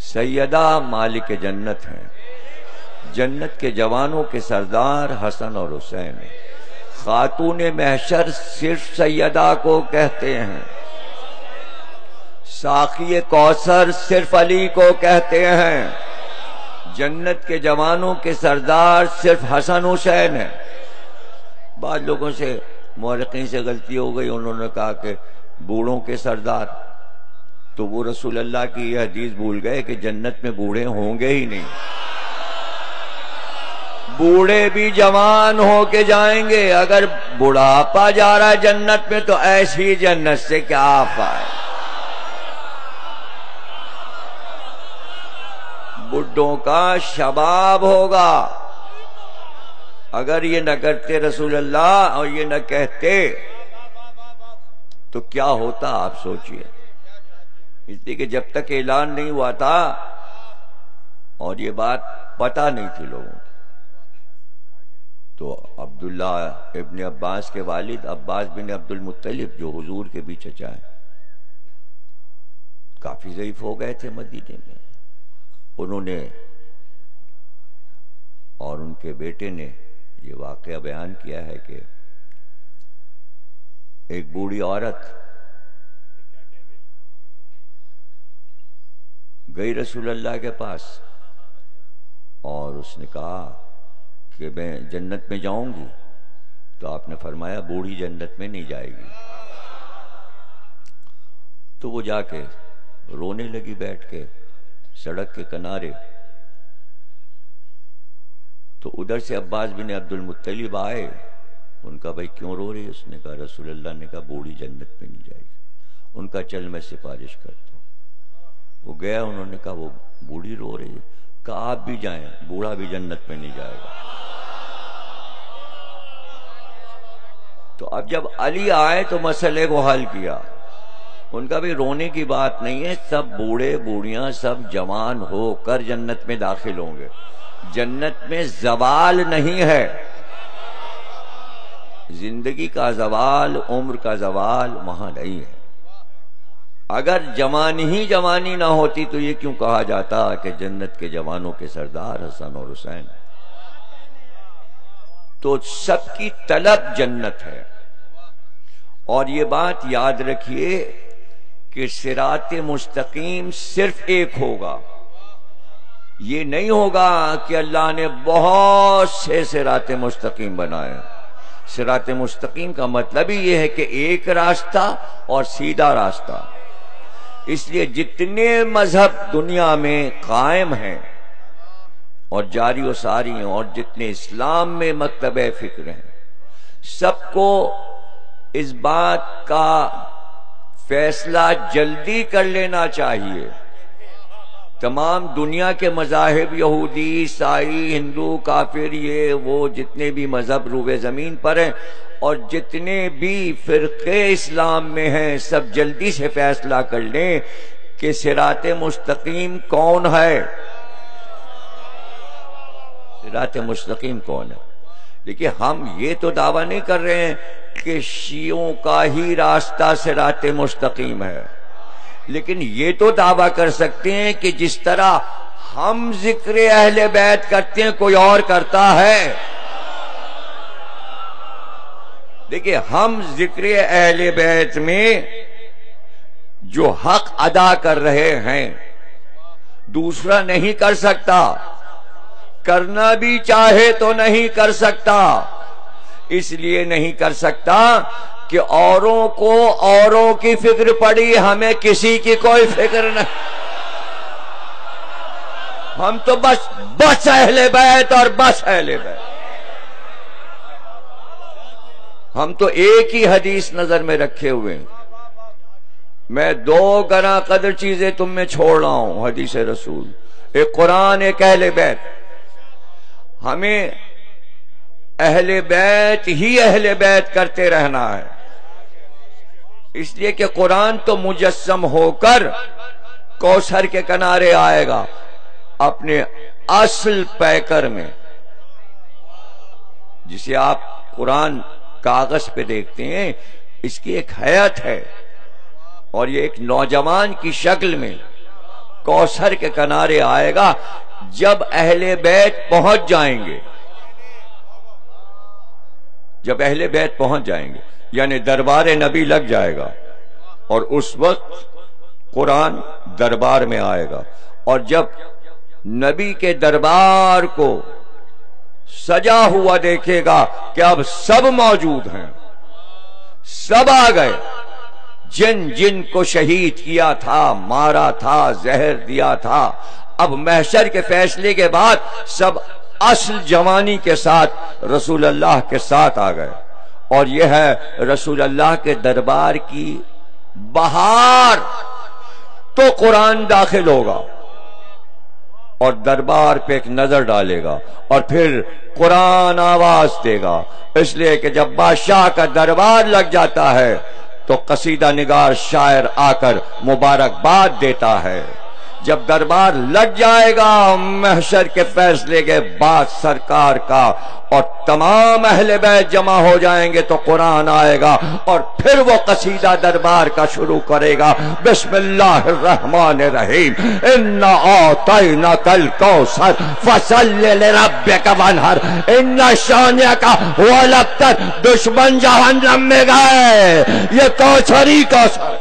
सैयदा मालिक जन्नत हैं। जन्नत के जवानों के सरदार हसन और हुसैन खातून महशर सिर्फ़ सैयदा को कहते हैं। साखी कौसर सिर्फ़ अली को कहते हैं। जन्नत के जवानों के सरदार सिर्फ़ हसन हुसैन है। बाद लोगों से मोरक़ी से गलती हो गई, उन्होंने कहा कि बूढ़ों के सरदार तो वो रसूल अल्लाह की यह हदीस भूल गए कि जन्नत में बूढ़े होंगे ही नहीं। बूढ़े भी जवान होके जाएँगे। अगर बुढ़ापा जा रहा है जन्नत में तो ऐसी जन्नत से क्या पाए बुढ़ों का शबाब होगा। अगर ये न करते रसूल अल्लाह और ये न कहते तो क्या होता आप सोचिए। इसलिए कि जब तक ऐलान नहीं हुआ था, और ये बात पता नहीं थी लोगों की। तो अब्दुल्ला इब्न अब्बास के वालिद, अब्बास बिन अब्दुल मुत्तलिब, जो हुजूर के भी चचा है काफ़ी जयीफ हो गए थे मदीने में। उन्होंने और उनके बेटे ने ये वाकया बयान किया है कि एक बूढ़ी औरत गई रसूल अल्लाह के पास। और उसने कहा कि मैं जन्नत में जाऊँगी तो आपने फरमाया बूढ़ी जन्नत में नहीं जाएगी। तो वो जाके रोने लगी बैठ के सड़क के किनारे। तो उधर से अब्बास बिन अब्दुल मुत्तलिब आए। उनका, भाई, क्यों रो रही उसने कहा रसूल अल्लाह ने कहा, बूढ़ी जन्नत में नहीं जाएगी। उनका चल मैं सिफारिश करता वो गया, उन्होंने कहा, वो बूढ़ी रो रही है। कहा, आप भी जाए, बूढ़ा भी जन्नत में नहीं जाएगा। तो अब जब अली आए तो मसले को हल किया। उनका भी रोने की बात नहीं है, सब बूढ़े, बूढ़ियाँ, सब जवान होकर जन्नत में दाखिल होंगे। जन्नत में जवाल नहीं है। ज़िंदगी का जवाल, उम्र का जवाल वहाँ नहीं है। अगर जवानी ही जवानी ना होती तो ये क्यों कहा जाता कि जन्नत के जवानों के सरदार हसन और हुसैन? तो सबकी तलब जन्नत है। और ये बात याद रखिए कि सिरात मुस्तकीम सिर्फ़ एक होगा। ये नहीं होगा कि अल्लाह ने बहुत से सिरात मुस्तकीम बनाए। सिरात मुस्तकीम का मतलब ही यह है कि एक रास्ता और सीधा रास्ता। इसलिए जितने मज़हब दुनिया में कायम हैं और जारी व सारी हैं और जितने इस्लाम में मकतब फ़िक्र हैं, सबको इस बात का फैसला जल्दी कर लेना चाहिए। तमाम दुनिया के मजाहब, यहूदी, ईसाई, हिंदू, काफिर, ये वो जितने भी मज़हब रूबे ज़मीन पर हैं और जितने भी फिरके इस्लाम में हैं, सब जल्दी से फैसला कर लें कि सिरात मुस्तकीम कौन है। सिरात मुस्तकीम कौन है? देखिए, हम ये तो दावा नहीं कर रहे हैं कि शियों का ही रास्ता सिरात मुस्तकीम है। लेकिन ये तो दावा कर सकते हैं कि जिस तरह हम ज़िक्र अहले बैत करते हैं, कोई और करता है। देखिए, हम ज़िक्र अहले बैत में जो हक अदा कर रहे हैं, दूसरा नहीं कर सकता। करना भी चाहे तो नहीं कर सकता। इसलिए नहीं कर सकता कि औरों को औरों की फ़िक्र पड़ी, हमें किसी की कोई फ़िक्र नहीं। हम तो बस बस अहले बैत और बस अहले बैत। हम तो एक ही हदीस नज़र में रखे हुए मैं दो गना कदर चीज़ें तुम में छोड़ रहा हूँ, हदीस रसूल। एक कुरान, एक अहले बैत। हमें अहले बैत ही अहले बैत करते रहना है। इसलिए कि कुरान तो मुजस्म होकर कौशर के किनारे आएगा, अपने असल पैकर में। जिसे आप कुरान कागज़ पे देखते हैं, इसकी एक हयात है। और ये एक नौजवान की शक्ल में कौसर के किनारे आएगा, जब अहले बैत पहुँच जाएँगे। जब अहले बैत पहुँच जाएँगे, यानी दरबार नबी लग जाएगा, और उस वक्त कुरान दरबार में आएगा। और जब नबी के दरबार को सजा हुआ देखेगा कि अब सब मौजूद हैं। सब आ गए। जिन जिन को शहीद किया था, मारा था, जहर दिया था, अब महशर के फैसले के बाद सब असल जवानी के साथ, रसूल अल्लाह के साथ आ गए। और यह है रसूल अल्लाह के दरबार की बहार। तो कुरान दाखिल होगा। और दरबार पे एक नज़र डालेगा और फिर कुरान आवाज़ देगा। इसलिए कि जब बादशाह का दरबार लग जाता है तो कसीदा निगार शायर आकर मुबारकबाद देता है। जब दरबार लग जाएगा महशर के फैसले के बाद सरकार का और तमाम अहले बैत जमा हो जाएँगे तो कुरान आएगा और फिर वो कसीदा दरबार का शुरू करेगा। बिस्मिल्लाहमान रहीम इन्ना न कल कौसर फ़सल बनहर इन्ना शानिया का वो लगता दुश्मन जहन्नम में गए। ये कौसरी कौसर।